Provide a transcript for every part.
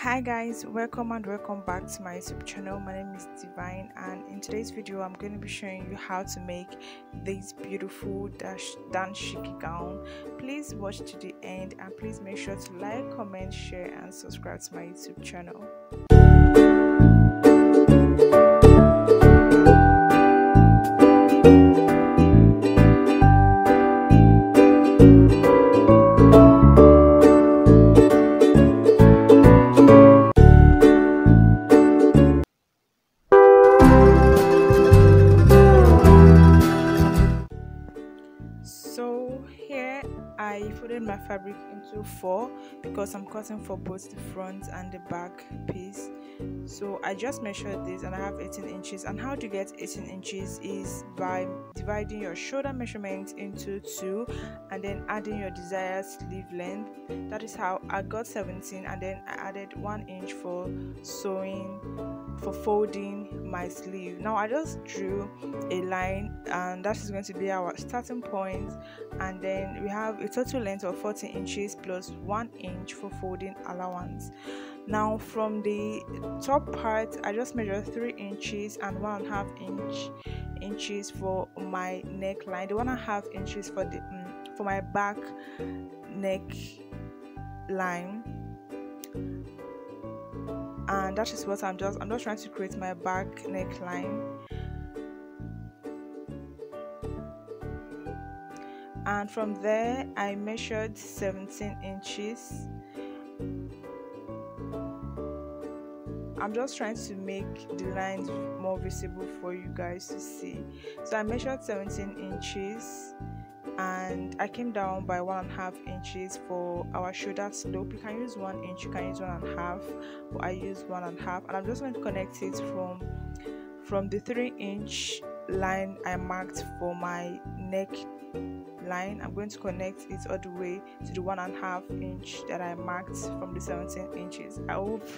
hi guys welcome and welcome back to my youtube channel. My name is divine and in today's video i'm going to be showing you how to make this beautiful dash dashiki gown. Please watch to the end and please make sure to like comment share and subscribe to my youtube channel fabric into four because i'm cutting for both the front and the back piece. So i just measured this and i have 18 inches. And how to get 18 inches is by dividing your shoulder measurement into two and then adding your desired sleeve length. That is how i got 17 and then i added one inch for sewing for folding my sleeve. Now i just drew a line and that is going to be our starting point. And then we have a total length of 14 inches plus one inch for folding allowance. Now from the top part i just measured three inches and one and a half inch inches for my neckline. The one and a half inches for the um, for my back neck line and that is what i'm just i'm just trying to create my back neckline and from there i measured 17 inches I'm just trying to make the lines more visible for you guys to see. So I measured 17 inches and I came down by one and a half inches for our shoulder slope. You can use one inch, you can use one and a half, but I use one and a half, and I'm just going to connect it from from the three inch line I marked for my neck line i'm going to connect it all the way to the one and a half inch that i marked from the 17 inches. I hope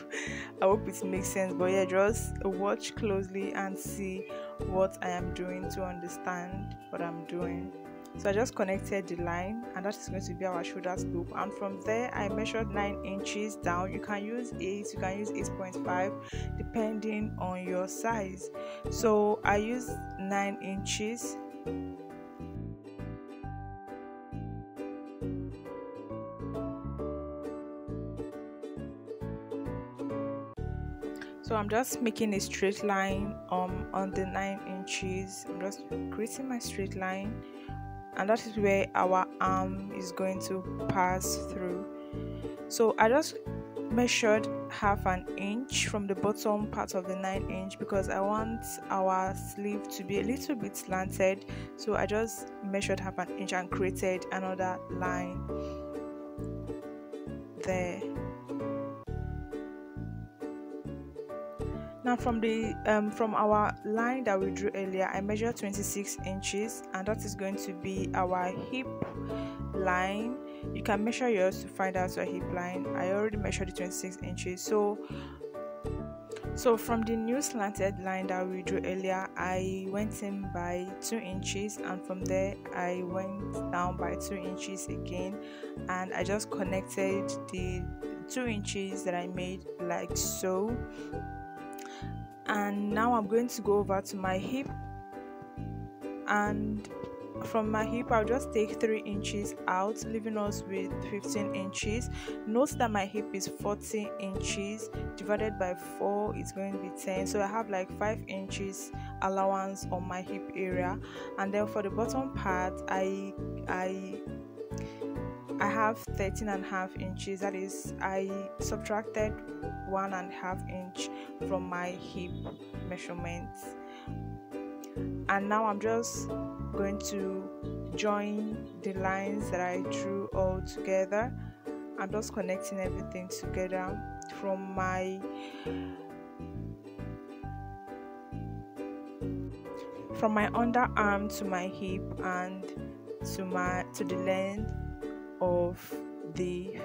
i hope it makes sense but yeah just watch closely and see what i am doing to understand what i'm doing. So i just connected the line and that is going to be our shoulder slope. And from there i measured 9 inches down. You can use 8 you can use 8.5 depending on your size. So i use 9 inches i'm just making a straight line um on the nine inches. I'm just creating my straight line. And that is where our arm is going to pass through. So i just measured half an inch from the bottom part of the 9 inch because I want our sleeve to be a little bit slanted. So I just measured half an inch and created another line there now from the um, from our line that we drew earlier i measured 26 inches and that is going to be our hip line. You can measure yours to find out your hip line. I already measured the 26 inches. So so from the new slanted line that we drew earlier i went in by two inches and from there i went down by two inches again. And i just connected the two inches that i made like so and now i'm going to go over to my hip. And from my hip i'll just take three inches out leaving us with 15 inches. Note that my hip is 40 inches divided by 4 is going to be 10 so i have like 5 inches allowance on my hip area. And then for the bottom part i i I have 13 and a half inches that is I subtracted one and a half inch from my hip measurement and now I'm just going to join the lines that I drew all together. I'm just connecting everything together from my from my underarm to my hip and to my to the length of the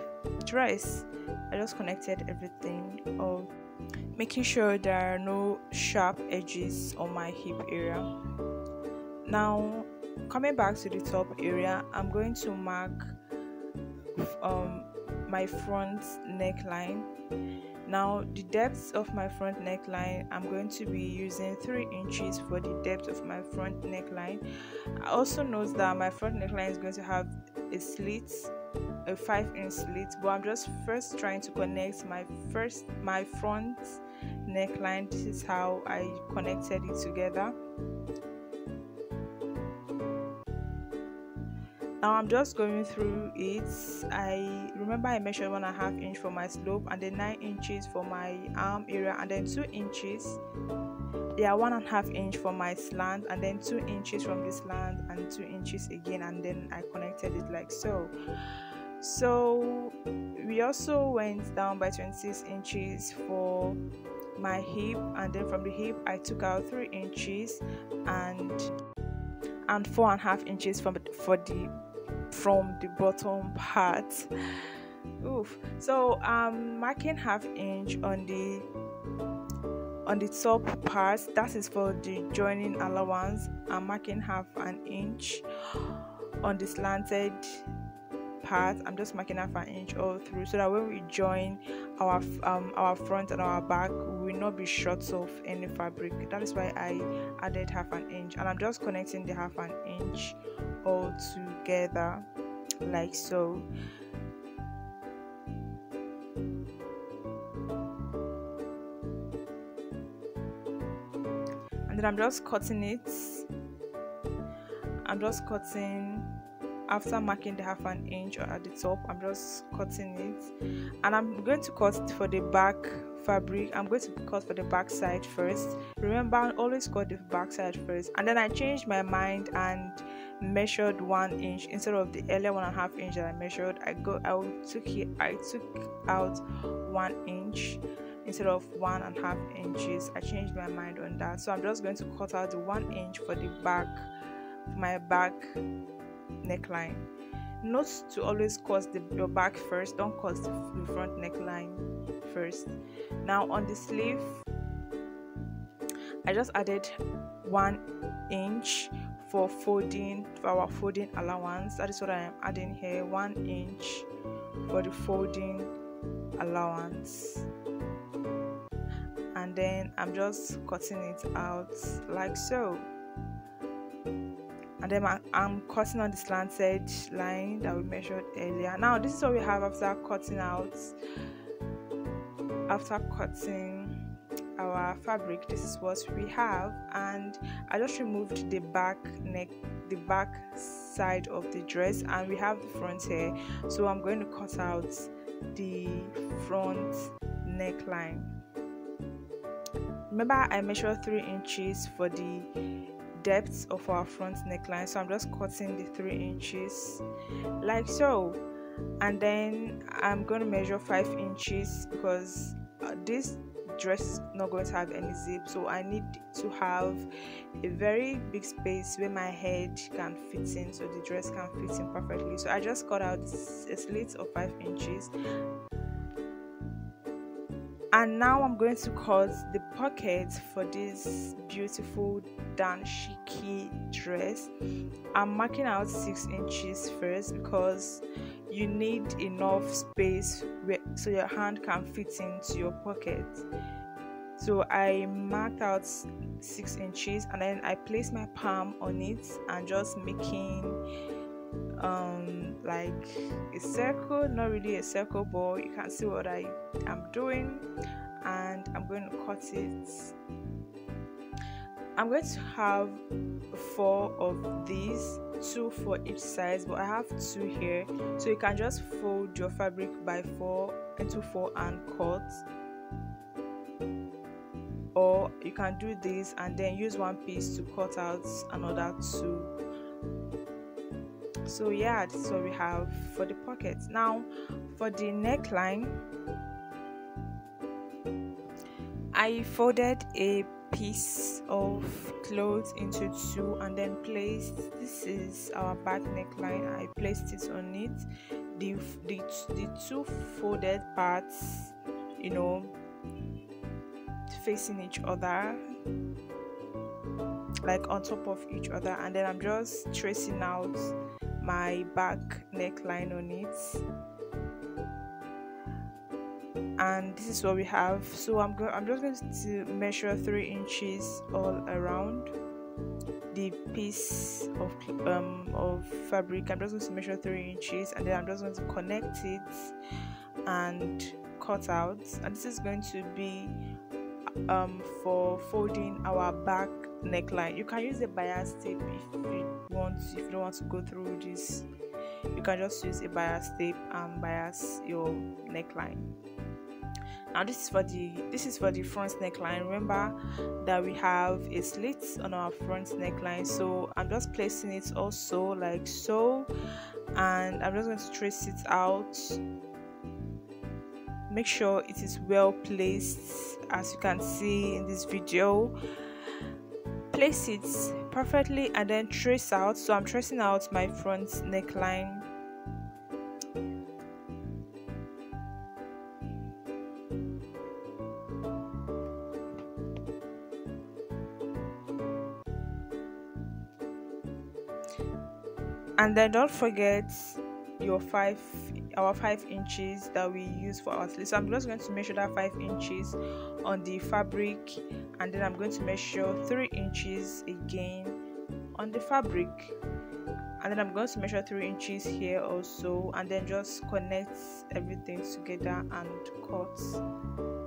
dress. I just connected everything of making sure there are no sharp edges on my hip area. Now coming back to the top area i'm going to mark um my front neckline. Now the depth of my front neckline i'm going to be using three inches for the depth of my front neckline. I also note that my front neckline is going to have a slit a five inch slit but i'm just first trying to connect my first my front neckline. This is how i connected it together now i'm just going through it. I remember i measured one and a half inch for my slope and then nine inches for my arm area and then two inches. Yeah one and a half inch for my slant and then two inches from the slant and two inches again and then i connected it like so. So we also went down by 26 inches for my hip and then from the hip i took out three inches and and four and a half inches from for the from the bottom part. Oof. So i'm marking half inch on the on the top part. That is for the joining allowance. I'm marking half an inch on the slanted part i'm just marking half an inch all through so that when we join our um our front and our back we will not be short of any fabric. That is why i added half an inch and i'm just connecting the half an inch all together like so. And then i'm just cutting it. I'm just cutting after marking the half an inch at the top i'm just cutting it. And i'm going to cut for the back fabric. I'm going to cut for the back side first. Remember I always cut the back side first. And then i changed my mind and measured one inch. Instead of the earlier one and a half inch that i measured i go i took it i took out one inch instead of one and a half inches. I changed my mind on that. So i'm just going to cut out the one inch for the back my back neckline. Note to always cut the, your back first don't cut the front neckline first. Now on the sleeve i just added one inch for folding for our folding allowance. That is what i am adding here one inch for the folding allowance. And then i'm just cutting it out like so and then I'm cutting on the slanted line that we measured earlier. Now this is what we have after cutting out after cutting our fabric. This is what we have. And I just removed the back neck the back side of the dress. And we have the front here so I'm going to cut out the front neckline remember I measured 3 inches for the depth of our front neckline. So i'm just cutting the three inches like so. And then i'm going to measure five inches because uh, this dress is not going to have any zip. So i need to have a very big space where my head can fit in so the dress can fit in perfectly. So i just cut out a slit of five inches and now i'm going to cut the pocket for this beautiful dashiki dress. I'm marking out six inches first because you need enough space so your hand can fit into your pocket. So i marked out six inches and then i placed my palm on it and just making um like a circle not really a circle but you can see what i am doing and i'm going to cut it. I'm going to have four of these two for each size but i have two here. So you can just fold your fabric by four into four and cut. Or you can do this and then use one piece to cut out another two so yeah what we have for the pockets now for the neckline i folded a piece of cloth into two and then placed this is our back neckline. I placed it on it. The the, the two folded parts you know facing each other like on top of each other. And then i'm just tracing out my back neckline on it. And this is what we have. So i'm going i'm just going to measure three inches all around the piece of um of fabric. I'm just going to measure three inches and then i'm just going to connect it and cut out. And this is going to be um for folding our back neckline you can use a bias tape if you want if you don't want to go through this. You can just use a bias tape and bias your neckline now this is for the this is for the front neckline remember that we have a slit on our front neckline so i'm just placing it also like so. And i'm just going to trace it out. Make sure it is well placed. As you can see in this video place it perfectly and then trace out. So i'm tracing out my front neckline. And then don't forget your five our five inches that we use for our sleeve so i'm just going to measure that five inches on the fabric and then i'm going to measure three inches again on the fabric. And then i'm going to measure three inches here also and then just connect everything together and cut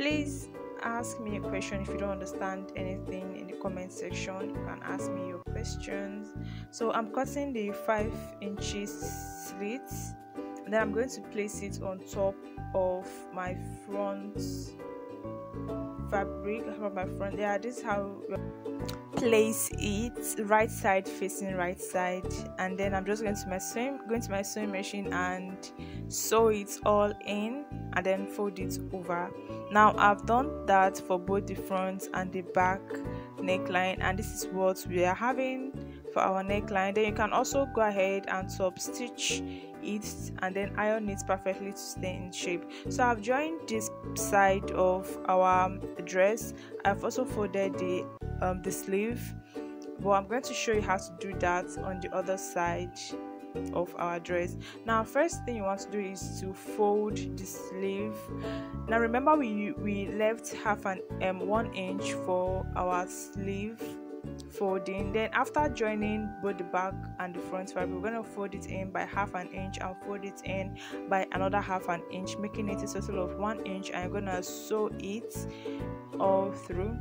please ask me a question if you don't understand anything in the comment section. You can ask me your questions. So i'm cutting the five inches slits. Then i'm going to place it on top of my front fabric. My front? Yeah this is how place it right side facing right side and then i'm just going to my sewing going to my sewing machine and sew it all in and then fold it over. Now i've done that for both the front and the back neckline and this is what we are having for our neckline. Then you can also go ahead and top stitch it and then iron it perfectly to stay in shape. So i've joined this side of our dress. I've also folded the um, the sleeve. But i'm going to show you how to do that on the other side of our dress. Now first thing you want to do is to fold the sleeve. Now remember we we left half an um one inch for our sleeve folding. Then after joining both the back and the front fabric we're going to fold it in by half an inch and fold it in by another half an inch making it a total of one inch. I'm gonna sew it all through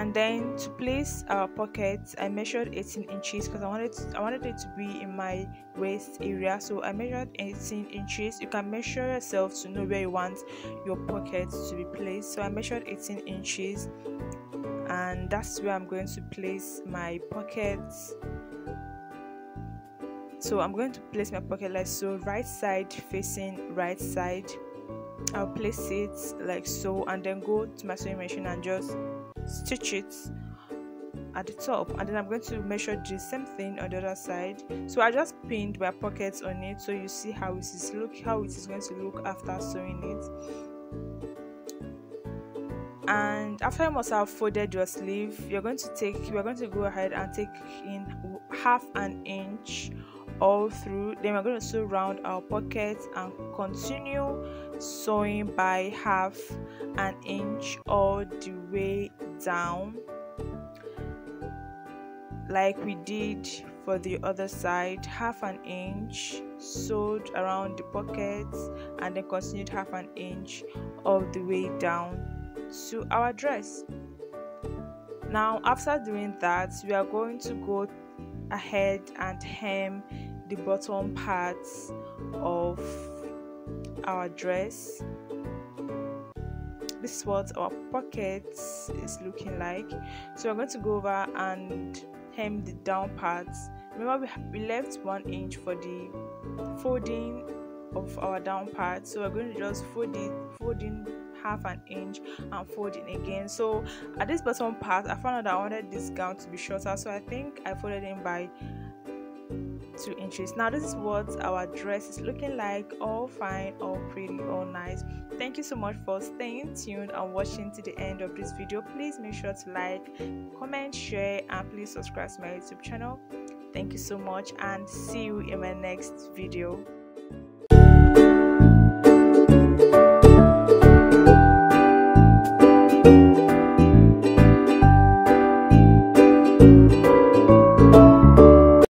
and then to place our pockets i measured 18 inches because i wanted to, i wanted it to be in my waist area. So i measured 18 inches. You can measure yourself to know where you want your pockets to be placed. So i measured 18 inches and that's where i'm going to place my pockets. So i'm going to place my pocket like so right side facing right side. I'll place it like so and then go to my sewing machine and just stitch it at the top and then I'm going to measure the same thing on the other side. So I just pinned my pockets on it so you see how it is look how it is going to look after sewing it. And after you must have folded your sleeve you're going to take you're going to go ahead and take in half an inch all through. Then we're going to sew around our pockets and continue sewing by half an inch all the way down like we did for the other side half an inch sewed around the pockets and then continued half an inch all the way down to our dress. Now after doing that we are going to go ahead and hem the bottom parts of our dress this is what our pockets is looking like. So we're going to go over and hem the down parts. Remember we, we left one inch for the folding of our down part. So we're going to just fold it folding half an inch and folding again. So at this bottom part i found out i wanted this gown to be shorter. So i think i folded in by two inches now this is what our dress is looking like all fine all pretty all nice. Thank you so much for staying tuned and watching to the end of this video. Please make sure to like comment share and please subscribe to my youtube channel. Thank you so much and see you in my next video